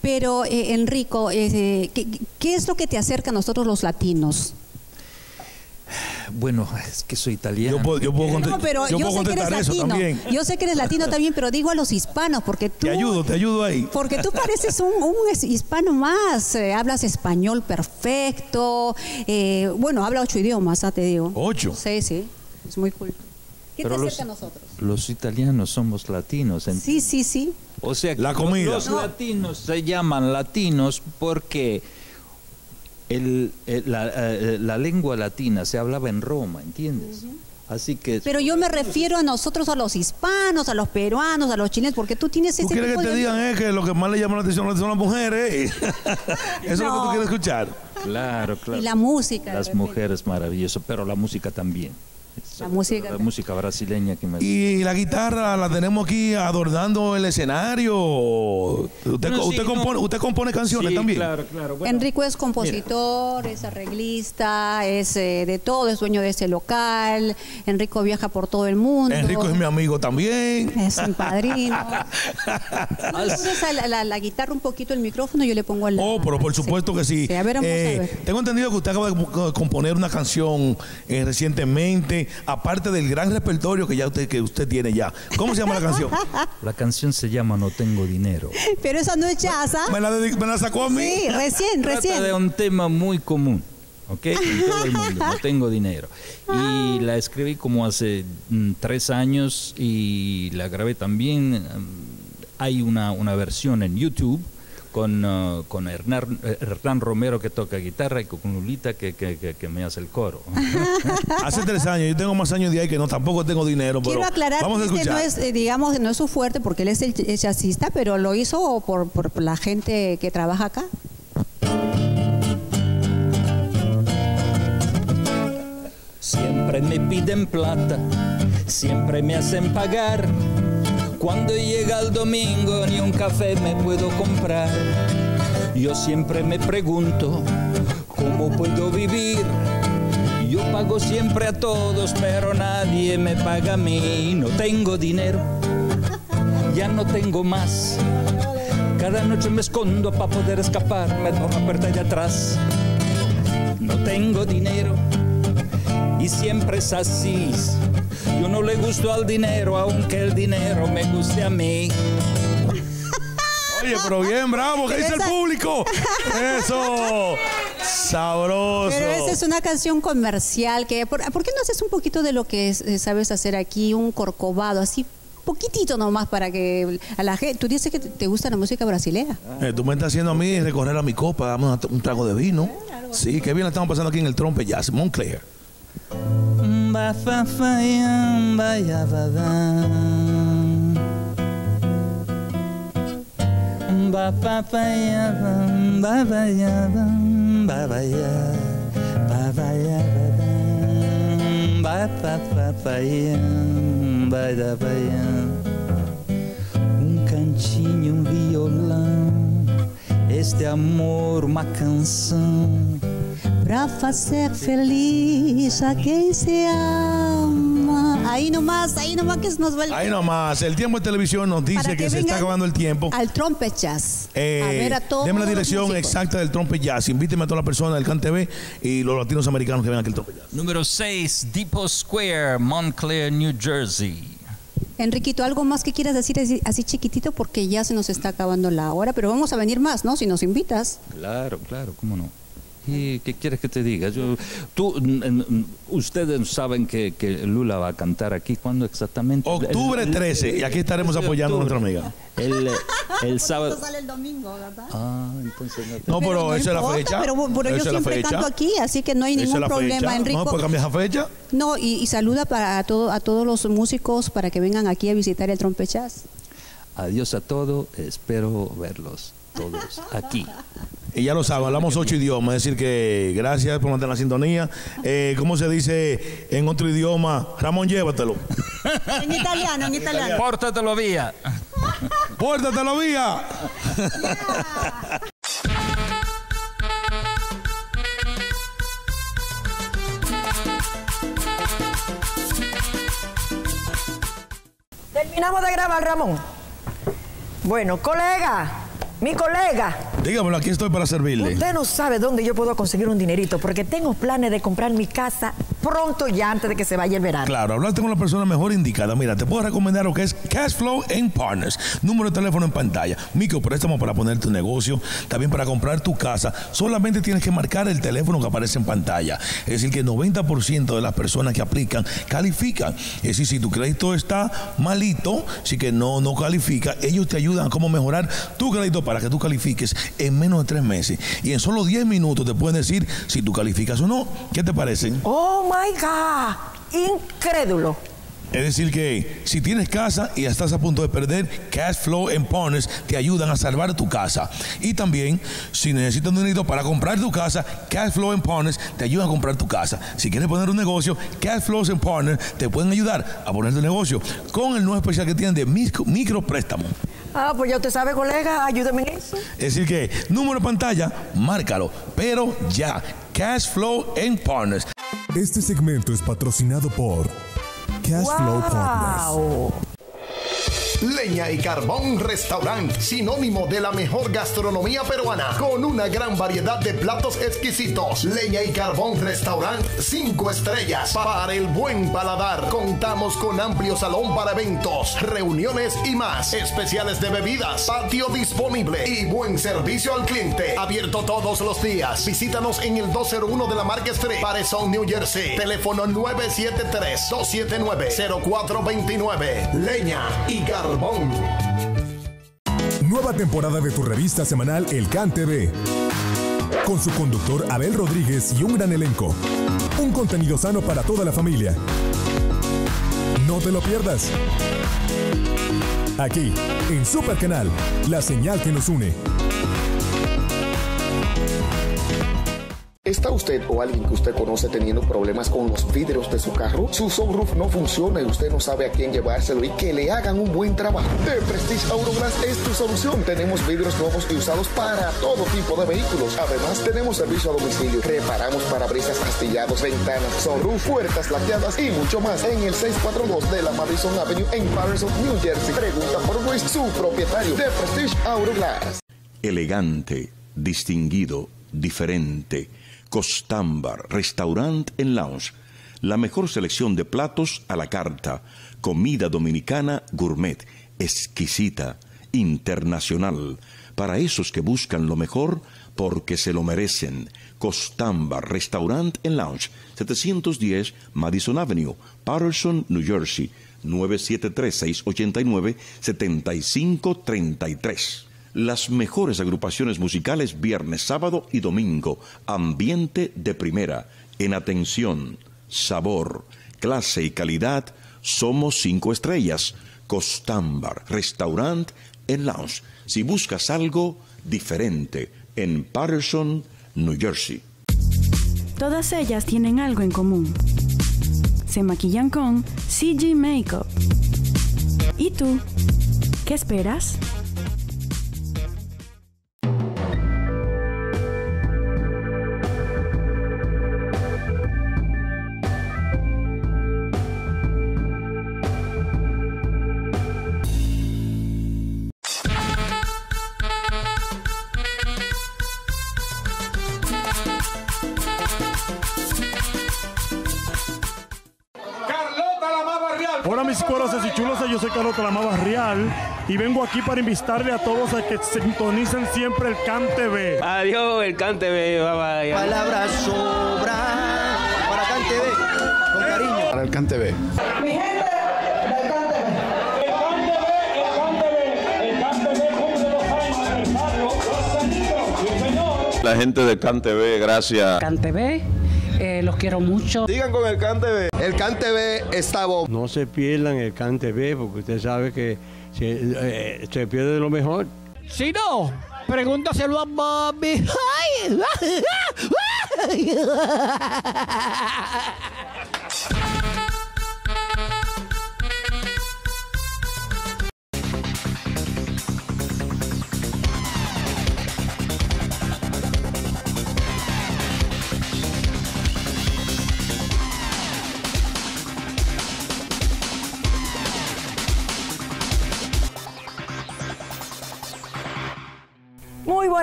Pero, eh, Enrico, eh, ¿qué, qué es lo que te acerca a nosotros los latinos? Bueno, es que soy italiano. Yo puedo, yo puedo, No, pero yo yo, puedo sé que eres contestar eso latino. también. Yo sé que eres latino también, pero digo a los hispanos, porque tú. Te ayudo, te ayudo ahí. Porque tú pareces un, hispano más, eh, hablas español perfecto, eh, bueno, habla ocho idiomas, ah, te digo. ¿Ocho? Sí, sí, es muy culto. ¿Qué Pero te los- acerca a nosotros? Los italianos somos latinos. ¿entiendes? Sí, sí, sí. O sea, que La comida. los No. latinos se llaman latinos porque el- el- la, eh, la lengua latina se hablaba en Roma, ¿entiendes? Así que Pero yo me refiero a nosotros, a los hispanos, a los peruanos, a los chilenos, porque tú tienes ¿Tú ese quieres tipo que te de- digan eh, que lo que más le llama la atención son las mujeres? Eso es lo que tú quieres escuchar. Claro, claro. Y la música. Las mujeres maravilloso, pero la música también. La música. La música brasileña que me Y la guitarra la tenemos aquí adornando el escenario. Usted, Bueno, sí, usted, compone, no. usted compone canciones Sí, también. claro, claro. Bueno, Enrico es compositor, es arreglista, es eh, de todo, es dueño de ese local. Enrico viaja por todo el mundo. Enrico es mi amigo también. Es mi padrino. ¿No le pones a la, la- la guitarra un poquito el micrófono? Yo le pongo el. Oh, pero por supuesto que sí. Sí, a ver, vamos a Eh, ver. Tengo entendido que usted acaba de co- componer una canción eh, recientemente, aparte del gran repertorio que ya usted que usted tiene ya. ¿Cómo se llama la canción? La canción se llama No tengo dinero. Pero esa no es ¿ah? Me la, dedi- me la sacó a mí. Sí, recién, Trata recién. de un tema muy común, ¿ok? En todo el mundo, no tengo dinero. Y la escribí como hace mm, tres años y la grabé también. Hay una, una versión en YouTube con, uh, con Hernán, eh, Hernán Romero que toca guitarra y con Lulita que, que, que- que me hace el coro. Hace tres años, yo tengo más años de ahí que no, tampoco tengo dinero, pero Quiero aclarar vamos a que este no es, eh, digamos, no es su fuerte porque él es el el jazzista, pero lo hizo por, por la gente que trabaja acá. Siempre me piden plata, siempre me hacen pagar. Cuando llega el domingo ni un café me puedo comprar. Yo siempre me pregunto, ¿cómo puedo vivir? Yo pago siempre a todos, pero nadie me paga a mí. No tengo dinero, ya no tengo más. Cada noche me escondo para poder escaparme por la puerta de atrás. No tengo dinero y siempre es así. Yo no le gusto al dinero, aunque el dinero me guste a mí. Oye, pero bien, bravo, ¿qué Pero dice el público? Eso, sabroso. Pero esa es una canción comercial que ¿por, por qué no haces un poquito de lo que es- eh, sabes hacer aquí, un corcovado así poquitito nomás para que a la gente, tú dices que te- gusta la música brasileña. Eh, tú me estás haciendo a mí recorrer a mi copa, dame un trago de vino. Sí, qué bien la estamos pasando aquí en el Trompe Jazz, Montclair. yamba fanfa yamba yavadan ba ba. Ba ya ba ba ya ba ba ya. Ba ba ya ba ba. Ba ba ba da ba ya. Um cantinho um violão. Este amor uma canção. Pra fazer feliz a quem se ama. Ahí nomás, ahí nomás que nos vuelve Ahí nomás, el tiempo de televisión nos dice Para que, que se está acabando el tiempo. al Trumpet Jazz. Eh, a ver a todos. deme la dirección exacta del Trompe Jazz. Invíteme a todas las personas del CanTV y los latinos americanos que vengan aquí al Trompe Jazz. Número 6, Depot Square, Montclair, New Jersey. Enriquito, algo más que quieras decir así, así chiquitito porque ya se nos está acabando la hora, pero vamos a venir más, ¿no? Si nos invitas. Claro, claro, cómo no. ¿Y qué quieres que te diga? Yo, tú, ustedes saben que, que Lula va a cantar aquí. ¿Cuándo exactamente? Octubre 13, y aquí estaremos apoyando a nuestra amiga. El, el sábado. sale el domingo, ¿verdad? Ah, entonces no te- No, pero esa es la fecha. Pero, pero yo la siempre fecha. canto aquí, así que no hay ningún la problema, fecha. Enrico. No, pues cambia esa fecha. No, y, y saluda para a, todo, a todos los músicos para que vengan aquí a visitar el Trompechaz. Adiós a todos. Espero verlos todos aquí. Y ya lo saben, hablamos ocho idiomas, es decir que gracias por mantener la sintonía. Eh, ¿Cómo se dice en otro idioma? Ramón, llévatelo. En italiano, en italiano. Pórtatelo vía. Pórtatelo vía. Terminamos de grabar, Ramón. Bueno, colega, mi colega, Dígamelo, aquí estoy para servirle. usted no sabe dónde yo puedo conseguir un dinerito porque tengo planes de comprar mi casa pronto ya antes de que se vaya el verano. Claro, hablaste con la persona mejor indicada. Mira, te puedo recomendar lo que es Cashflow and Partners. Número de teléfono en pantalla. Micropréstamo para poner tu negocio. También para comprar tu casa. Solamente tienes que marcar el teléfono que aparece en pantalla. Es decir, que el 90% de las personas que aplican califican. Es decir, si tu crédito está malito, si que no, no califica, ellos te ayudan a cómo mejorar tu crédito para que tú califiques en menos de tres meses. Y en solo 10 minutos te pueden decir si tú calificas o no. ¿Qué te parece? Oh my God, incrédulo. Es decir, que si tienes casa y estás a punto de perder, Cash Flow and Partners te ayudan a salvar tu casa. Y también, si necesitas un dinero para comprar tu casa, Cash Flow and Partners te ayudan a comprar tu casa. Si quieres poner un negocio, Cash Flow and Partners te pueden ayudar a poner tu negocio con el nuevo especial que tienen de micro, micropréstamo. Ah, pues ya usted sabe, colega, ayúdeme en eso. Es decir, que número de pantalla, márcalo, pero ya, Cash Flow and Partners. Este segmento es patrocinado por Cashflow Partners. Leña y Carbón Restaurant, sinónimo de la mejor gastronomía peruana, con una gran variedad de platos exquisitos. Leña y Carbón Restaurant, 5 estrellas para el buen paladar. Contamos con amplio salón para eventos, reuniones y más. Especiales de bebidas, patio disponible y buen servicio al cliente. Abierto todos los días. Visítanos en el 201 de la Market Street, Paresón, New Jersey. Teléfono 973-279-0429. Leña y Carbón. Nueva temporada de tu revista semanal El Can TV. Con su conductor Abel Rodríguez y un gran elenco. Un contenido sano para toda la familia. No te lo pierdas. Aquí, en Super Canal, la señal que nos une. ¿Está usted o alguien que usted conoce teniendo problemas con los vidrios de su carro? Su sunroof no funciona y usted no sabe a quién llevárselo y que le hagan un buen trabajo. The Prestige Auroglass es tu solución. Tenemos vidrios nuevos y usados para todo tipo de vehículos. Además, tenemos servicio a domicilio. Reparamos parabrisas astillados, ventanas, sunroof, puertas lateadas y mucho más en el 642 de la Madison Avenue en Patterson, New Jersey. Pregunta por Luis, su propietario. The Prestige Auroglass. Elegante, distinguido, diferente. Costámbar, restaurant en lounge. La mejor selección de platos a la carta. Comida dominicana gourmet, exquisita, internacional. Para esos que buscan lo mejor porque se lo merecen. Costámbar, restaurant en lounge. 710 Madison Avenue, Patterson, New Jersey. 973-689-7533. Las mejores agrupaciones musicales viernes, sábado y domingo. Ambiente de primera. En atención, sabor, clase y calidad. Somos cinco estrellas. Costámbar, restaurant en lounge. Si buscas algo diferente en Patterson, New Jersey. Todas ellas tienen algo en común. Se maquillan con CG Makeup. ¿Y tú? ¿Qué esperas? Más barrial y vengo aquí para invitarle a todos a que sintonicen siempre el CAN TV. Adiós, el Can TV, bye bye. Palabras para Can TV, con cariño. Para el Can TV. La gente de Can TV, gracias. Can TV, eh, los quiero mucho. Digan con el Can TV. El Can TV está bo- No se pierdan el Can TV porque usted sabe que se, eh, se pierde lo mejor. Si no, Pregúntaselo a Bobby.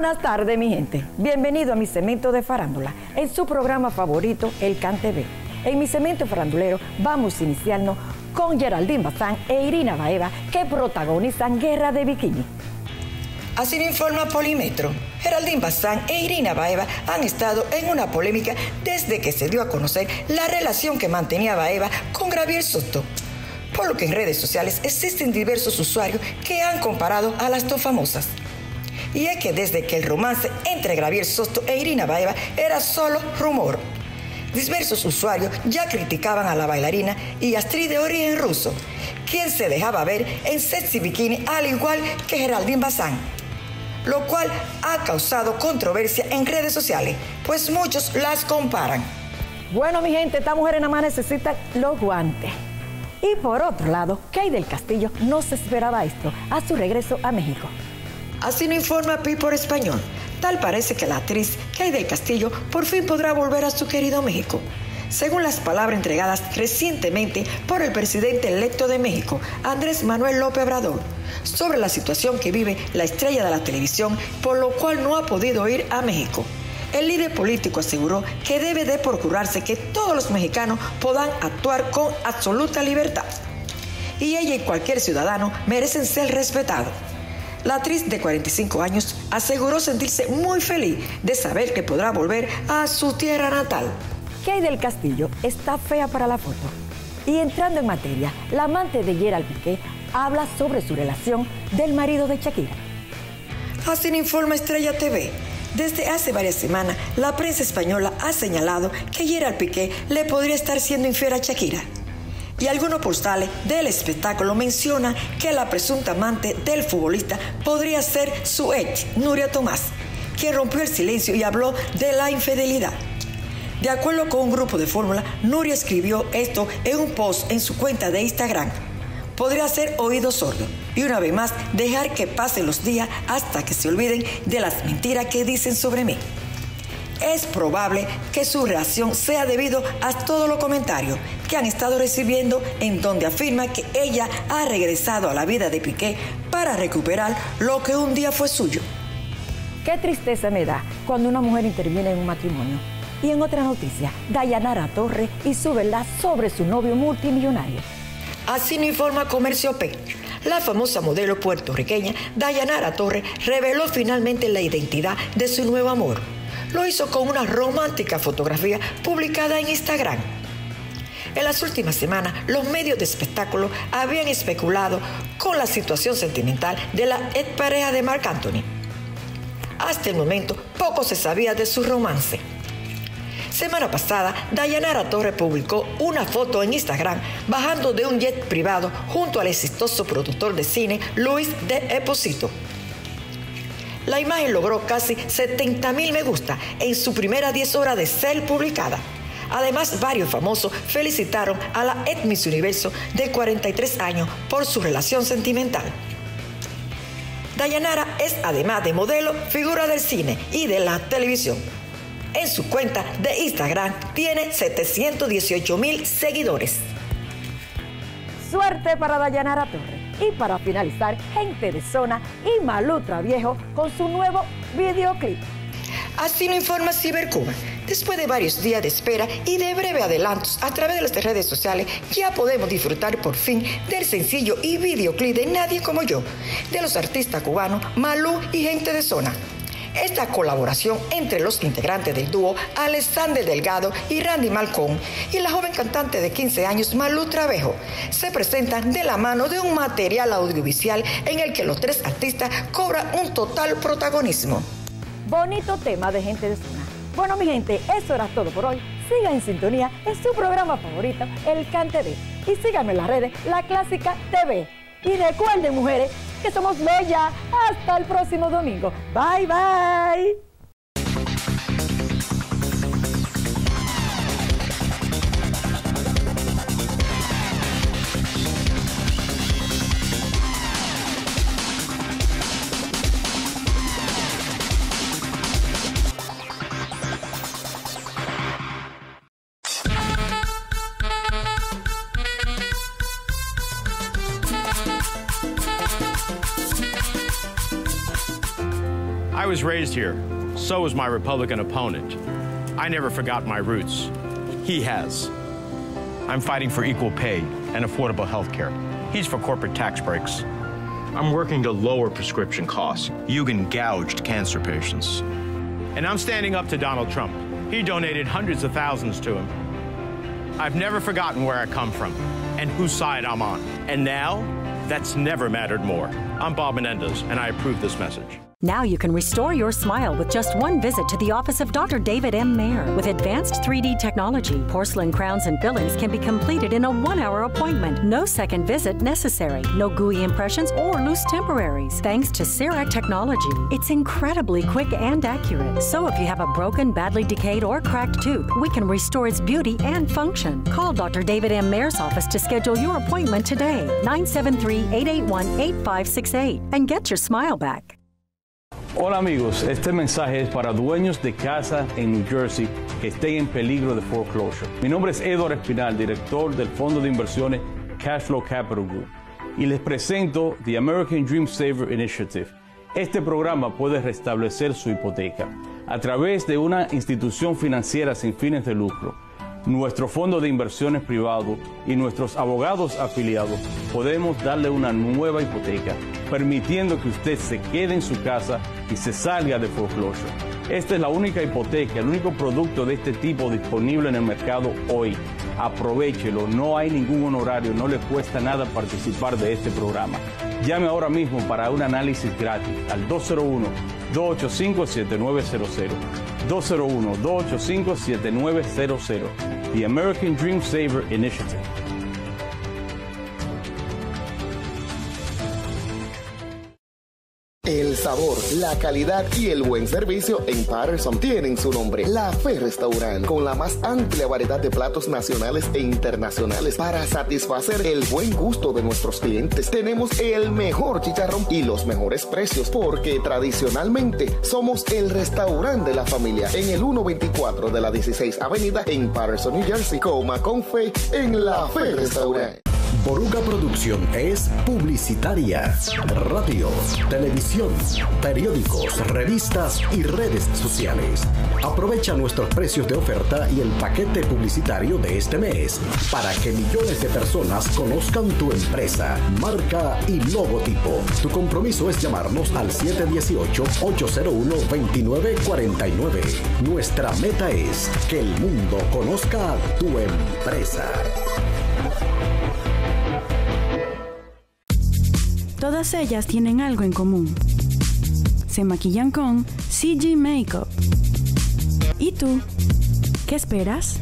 buenas tardes, mi gente. Bienvenido a mi cemento de farándula, en su programa favorito, El Cante B. En mi cemento farandulero vamos a iniciarnos con Geraldine Bazán e Irina Baeva, que protagonizan Guerra de Bikini. Así lo informa Polimetro. Geraldine Bazán e Irina Baeva han estado en una polémica desde que se dio a conocer la relación que mantenía Baeva con Gabriel Soto. Por lo que en redes sociales existen diversos usuarios que han comparado a las dos famosas. Y es que desde que el romance entre Gabriel Soto e Irina Baeva era solo rumor. Diversos usuarios ya criticaban a la bailarina y actriz de origen ruso, quien se dejaba ver en sexy bikini al igual que Geraldine Bazán lo cual ha causado controversia en redes sociales, pues muchos las comparan. Bueno, mi gente, esta mujer nada más necesita los guantes. Y por otro lado, Kay del Castillo no se esperaba esto a su regreso a México. Así lo informa por español. Tal parece que la actriz Kay Castillo por fin podrá volver a su querido México. Según las palabras entregadas recientemente por el presidente electo de México, Andrés Manuel López Obrador, sobre la situación que vive la estrella de la televisión, por lo cual no ha podido ir a México. El líder político aseguró que debe de procurarse que todos los mexicanos puedan actuar con absoluta libertad. Y ella y cualquier ciudadano merecen ser respetados. La actriz de 45 años aseguró sentirse muy feliz de saber que podrá volver a su tierra natal. Kay del Castillo está fea para la foto. Y entrando en materia, la amante de Gerald Piqué habla sobre su relación del marido de Shakira. Así informa Estrella TV. Desde hace varias semanas, la prensa española ha señalado que Gerald Piqué le podría estar siendo infiel a Shakira. Y algunos postales del espectáculo mencionan que la presunta amante del futbolista podría ser su ex, Nuria Tomás, quien rompió el silencio y habló de la infidelidad. De acuerdo con un grupo de fórmula, Nuria escribió esto en un post en su cuenta de Instagram. Podría ser oído sordo y una vez más dejar que pasen los días hasta que se olviden de las mentiras que dicen sobre mí. Es probable que su reacción sea debido a todos los comentarios que han estado recibiendo en donde afirma que ella ha regresado a la vida de Piqué para recuperar lo que un día fue suyo. Qué tristeza me da cuando una mujer interviene en un matrimonio. Y en otra noticia, Dayanara Torre y su verdad sobre su novio multimillonario. Así nos informa Comercio P. La famosa modelo puertorriqueña Dayanara Torre reveló finalmente la identidad de su nuevo amor. Lo hizo con una romántica fotografía publicada en Instagram. En las últimas semanas, los medios de espectáculo habían especulado con la situación sentimental de la ex pareja de Marc Anthony. Hasta el momento, poco se sabía de su romance. Semana pasada, Dayanara Torre publicó una foto en Instagram bajando de un jet privado junto al exitoso productor de cine Luis de Eposito. La imagen logró casi 70 mil me gusta en su primera 10 horas de ser publicada. Además, varios famosos felicitaron a la Miss Universo de 43 años por su relación sentimental. Dayanara es, además de modelo, figura del cine y de la televisión. En su cuenta de Instagram tiene 718 mil seguidores. Suerte para Dayanara Torre. Y para finalizar, gente de zona y Malutra Viejo con su nuevo videoclip. Así lo informa Cibercuba. Después de varios días de espera y de breve adelantos a través de las redes sociales, ya podemos disfrutar por fin del sencillo y videoclip de Nadie como yo, de los artistas cubanos Malú y gente de zona. Esta colaboración entre los integrantes del dúo Alexander Delgado y Randy Malcón y la joven cantante de 15 años Malú Travejo se presentan de la mano de un material audiovisual en el que los tres artistas cobran un total protagonismo. Bonito tema de gente de zona. Bueno, mi gente, eso era todo por hoy. Siga en sintonía en su programa favorito, El Can TV. Y síganme en las redes, La Clásica TV. Y recuerden, mujeres, que somos bella. Hasta el próximo domingo. Bye, bye. Was raised here. So was my Republican opponent. I never forgot my roots. He has. I'm fighting for equal pay and affordable health care. He's for corporate tax breaks. I'm working to lower prescription costs. Eugen gouged cancer patients. And I'm standing up to Donald Trump. He donated hundreds of thousands to him. I've never forgotten where I come from and whose side I'm on. And now, that's never mattered more. I'm Bob Menendez, and I approve this message. Now you can restore your smile with just one visit to the office of Dr. David M. Mayer. With advanced 3D technology, porcelain crowns and fillings can be completed in a one hour appointment. No second visit necessary. No gooey impressions or loose temporaries. Thanks to CEREC technology, it's incredibly quick and accurate. So if you have a broken, badly decayed, or cracked tooth, we can restore its beauty and function. Call Dr. David M. Mayer's office to schedule your appointment today. 973 881 8568 and get your smile back. Hola amigos, este mensaje es para dueños de casa en New Jersey que estén en peligro de foreclosure. Mi nombre es Edward Espinal, director del fondo de inversiones Cashflow Capital Group, y les presento The American Dream Saver Initiative. Este programa puede restablecer su hipoteca a través de una institución financiera sin fines de lucro nuestro fondo de inversiones privado y nuestros abogados afiliados podemos darle una nueva hipoteca, permitiendo que usted se quede en su casa y se salga de foreclosure. Esta es la única hipoteca, el único producto de este tipo disponible en el mercado hoy. Aprovechelo, no hay ningún honorario, no le cuesta nada participar de este programa. Llame ahora mismo para un análisis gratis al 201-285-7900. 201-285-7900. The American Dream Saver Initiative. El sabor, la calidad y el buen servicio en Patterson tienen su nombre. La Fe Restaurant, con la más amplia variedad de platos nacionales e internacionales para satisfacer el buen gusto de nuestros clientes. Tenemos el mejor chicharrón y los mejores precios porque tradicionalmente somos el restaurante de la familia en el 124 de la 16 Avenida en Patterson, New Jersey. Coma con fe en La Fe Restaurant. Boruga Producción es publicitaria. Radio, televisión, periódicos, revistas y redes sociales. Aprovecha nuestros precios de oferta y el paquete publicitario de este mes para que millones de personas conozcan tu empresa, marca y logotipo. Tu compromiso es llamarnos al 718-801-2949. Nuestra meta es que el mundo conozca tu empresa. Todas ellas tienen algo en común. Se maquillan con CG Makeup. ¿Y tú? ¿Qué esperas?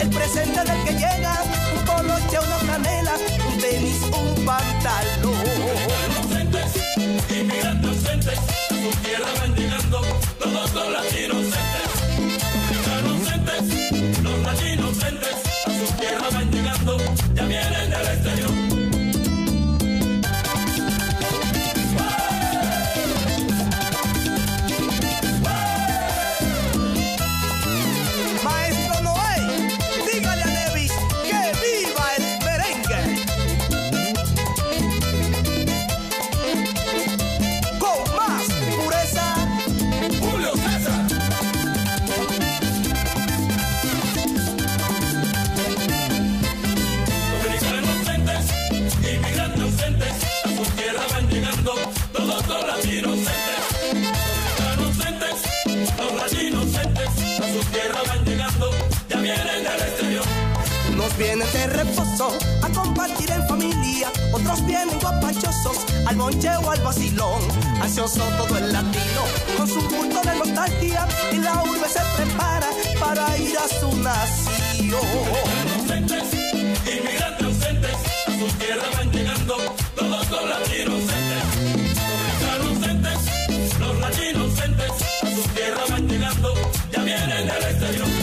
El presente del que llega. Un poloche, una franela, un tenis, un pantalón. Inmigrantes ausentes, a su tierra van llegando todos los latinos ausentes. Los latinos ausentes, a su tierra van llegando, ya vienen del exterior. De reposo a compartir en familia, otros vienen guapachosos al bonche o al vacilón. Ansioso todo el latino con su culto de nostalgia y la urbe se prepara para ir a su nación. Inmigrantes ausentes, a su tierra van llegando todos los latinos ausentes. Los latinos ausentes, a su tierra van llegando, ya vienen del exterior.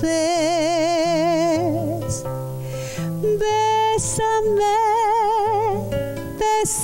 Vez. Bésame, bésame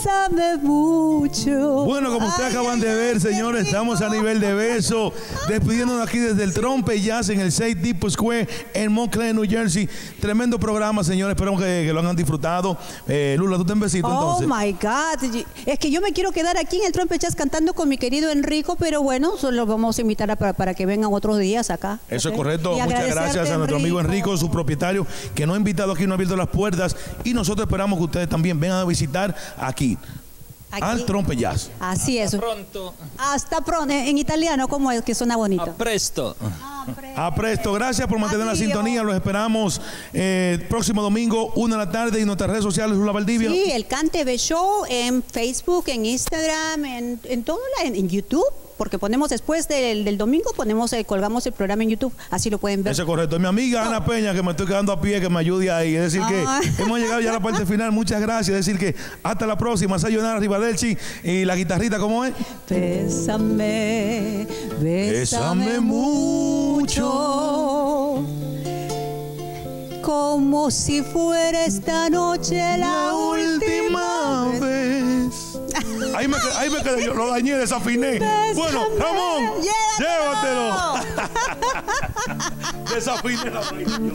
mucho. Bueno, como ustedes acaban de ver, señores, estamos a nivel de beso. Despidiéndonos aquí desde el Trompe Jazz en el 6 Depot Square en Montclair, New Jersey. Tremendo programa, señores. Esperamos que, que lo hayan disfrutado. Eh, Lula, tú te en besito Oh entonces. my God. Es que yo me quiero quedar aquí en el Trompe Jazz cantando con mi querido Enrico, pero bueno, solo vamos a invitar a- para, para que vengan otros días acá. Eso es correcto. Y Muchas gracias a nuestro amigo Enrico, su propietario, que nos ha invitado aquí, nos ha abierto las puertas. Y nosotros esperamos que ustedes también vengan a visitar aquí, Aquí. al Trompe Jazz. Así es. pronto. Hasta pronto. En italiano, ¿cómo es que suena bonito? Presto. A presto, gracias por mantener la sintonía. Los esperamos eh, próximo domingo, una de la tarde, y nuestras redes sociales, Lula Valdivia. Sí, el Cante Show en Facebook, en Instagram, en, en todo, la- en, en YouTube, porque ponemos después del, del domingo, ponemos el- colgamos el programa en YouTube, así lo pueden ver. Eso es correcto. Mi amiga Ana Peña, que me estoy quedando a pie, que me ayude ahí. Es decir, Ah. que hemos llegado ya a la parte final. Muchas gracias. Es decir, que hasta la próxima. Sayonara Rivadelchi y la guitarrita, ¿cómo es? Bésame, bésame Bésame mucho. Como si fuera esta noche la, última vez. Ahí me, ahí me quedé yo, lo dañé, desafiné. Bueno, Ramón, llévatelo. Desafine la vaina.